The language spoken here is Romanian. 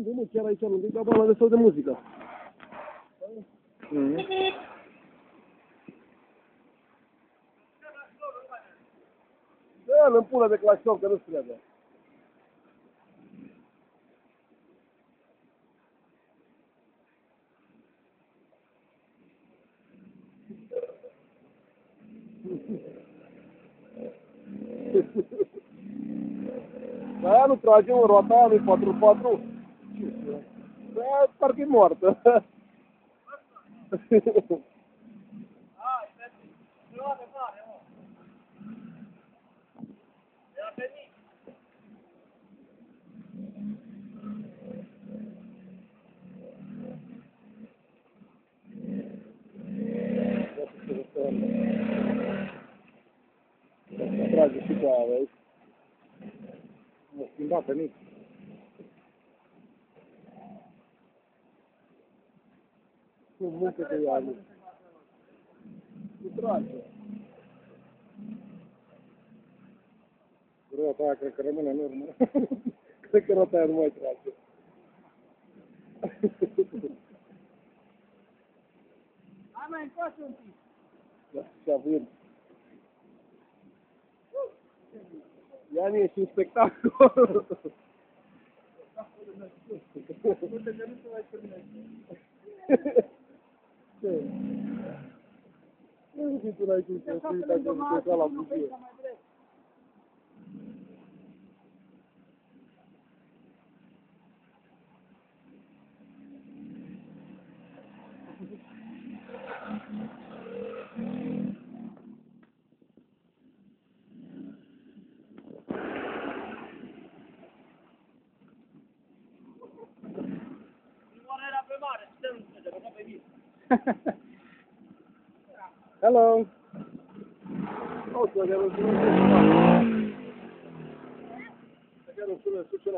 Unde, mă, chiar aici, unde e cabana de sau de muzică? Mm. Dă-l în pulă de claxon, că nu-ți trebuie. Dar aia nu trage în roata aia lui 4-4. É parque morto. Atrás de ficar, é isso. Não. Nu muncă de ea, nu. Nu trage. Rota aia cred că rămâne în urmă. Cred că rota aia nu mai trage. Hai mai încoace un pic. Da, și având. Ia e și un spectacol. Uite că nu se mai permite. vitura aí com você, tá com você, lá, por quê? Ha ha ha. Hello. Oh, so mm. I got to switch it off.